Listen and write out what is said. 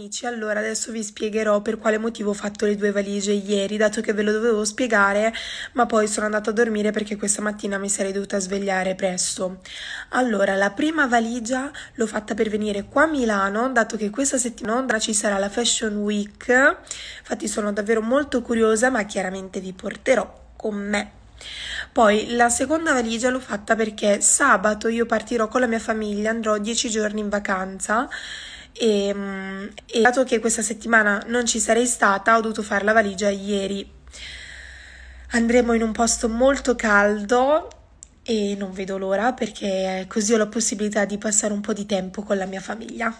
amici, allora adesso vi spiegherò per quale motivo ho fatto le due valigie ieri, dato che ve lo dovevo spiegare, ma poi sono andata a dormire perché questa mattina mi sarei dovuta svegliare presto. Allora, la prima valigia l'ho fatta per venire qua a Milano, dato che questa settimana ci sarà la Fashion Week, infatti sono davvero molto curiosa, ma chiaramente vi porterò con me. Poi la seconda valigia l'ho fatta perché sabato io partirò con la mia famiglia, andrò dieci giorni in vacanza e, mm, e dato che questa settimana non ci sarei stata ho dovuto fare la valigia ieri. Andremo in un posto molto caldo e non vedo l'ora perché così ho la possibilità di passare un po' di tempo con la mia famiglia.